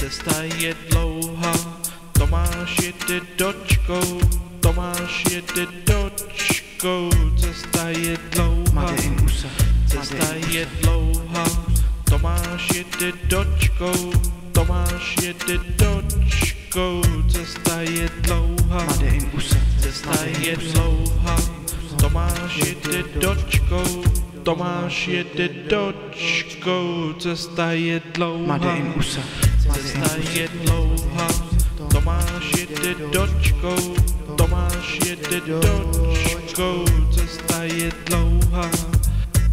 Cesta je dlouhá, Tomáš jede dočkou, Tomáš jede dočkou, cesta je dlouhá, cesta je dlouhá, Tomáš jede dočkou, Tomáš jede dočkou, cesta je dlouhá, cesta je dlouhá, Tomáš jede dočkou, Tomáš jede dočkou, cesta je dlouhá. Cesta je dlouhá, Tomáš jede dočkou, Tomáš jede dočkou, cesta je dlouhá.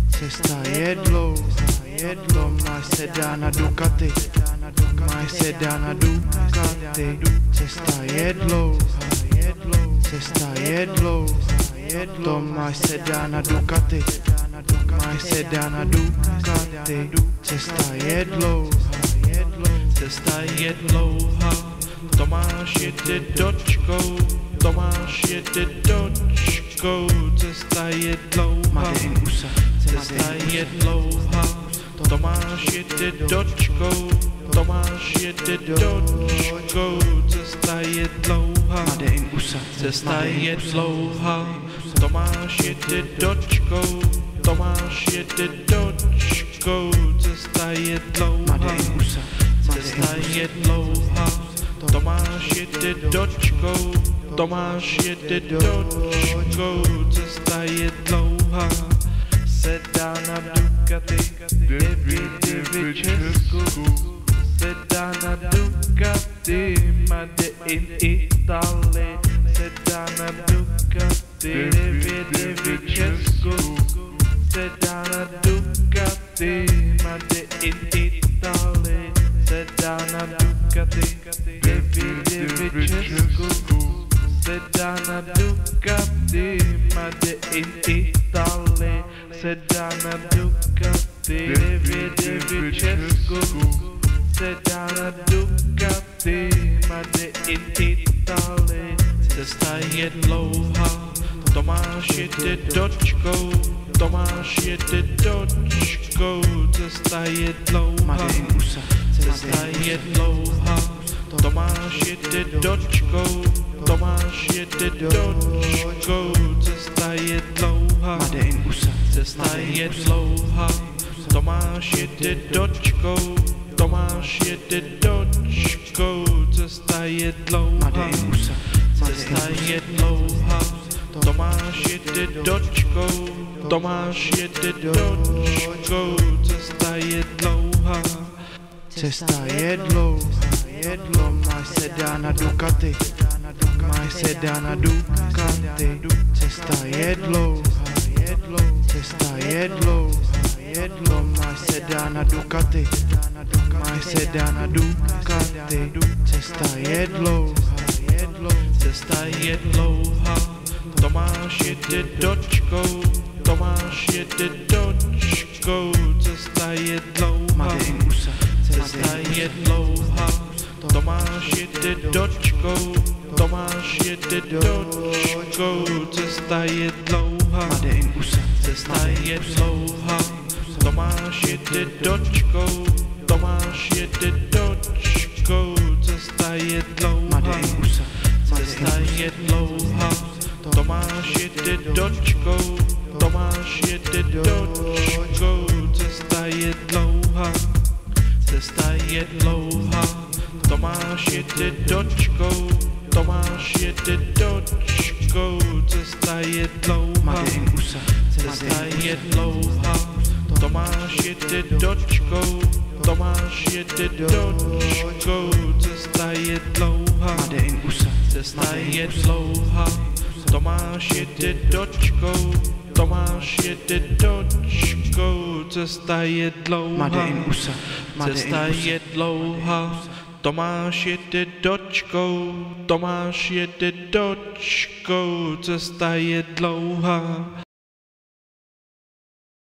Cesta je dlouhá, jedlo, máš se dá na Ducati, máš se dá na Ducati. Cesta je dlouhá, cesta je dlouhá, jedlo, se dá na Ducati, máš se dá na Ducati. Cesta je dlouhá, Cesta je dlouhá, Tomáš jede dočkou, Tomáš jede dočkou, cesta je dlouhá. Cesta je dlouhá, Tomáš jede dočkou, Tomáš jede dočkou, cesta je dlouhá. Cesta je dlouhá, Tomáš jede dočkou, Tomáš jede dočkou, cesta je dlouhá. Je dlouhá, Tomáš jede dočkou, Tomáš jede dočkou, cesta je dlouhá. Sedá na Ducati, Devi, Devi Česku, sedá na Ducati, Made in Italy, sedá na Ducati, Devi, Devi Česku, Ducati, Devi, Devi Česku, sedá na Ducati, Made in Italy, sedá na Ducati, Devi, Devi Česku, sedá na Ducati, Made in Italy, cesta je dlouhá, Tomáš jede dočkou, Tomáš jede dočkou, cesta je dlouhá. Cesta je dlouhá, Tomáš jede dočkou, Tomáš jede dočkou, cesta je dlouhá. Cesta je dlouhá, Tomáš jede dočkou, Tomáš jede dočkou, cesta je dlouhá. Cesta je dlouhá, Tomáš jede dočkou, Tomáš jede dočkou, cesta je dlouhá. Cesta je dlouhá, jedlo, máš se dá na Ducati, máš se dá na Ducati. Cesta je dlouhá, jedlo, cesta je dlouhá, jedlo, máš se dá na Ducati, máš se dá na Ducati. Cesta je dlouhá, jedlo, Cesta je dlouhá, Tomáš jede dočkou, Tomáš jede dočkou, cesta je dlouhá. Cesta je dlouhá, Tomáš jede dočkou, Tomáš jede dočkou, cesta je dlouhá. Cesta je dlouhá, Tomáš jede dočkou, Tomáš jede dočkou, cesta je dlouhá. Cesta je dlouhá, Tomáš jede dočkou, Tomáš jede dočkou, cesta je dlouhá. Cesta je dlouhá, jede dočkou, Tomáš jede dočkou, cesta je dlouhá. Cesta je dlouhá, Tomáš jede dočkou, Tomáš jede dočkou, cesta je dlouhá. Cesta je dlouhá, Tomáš jede dočkou, Tomáš jede dočkou, cesta je dlouhá. Cesta je dlouhá, Tomáš jede dočkou, Tomáš jede dočkou, cesta je dlouhá.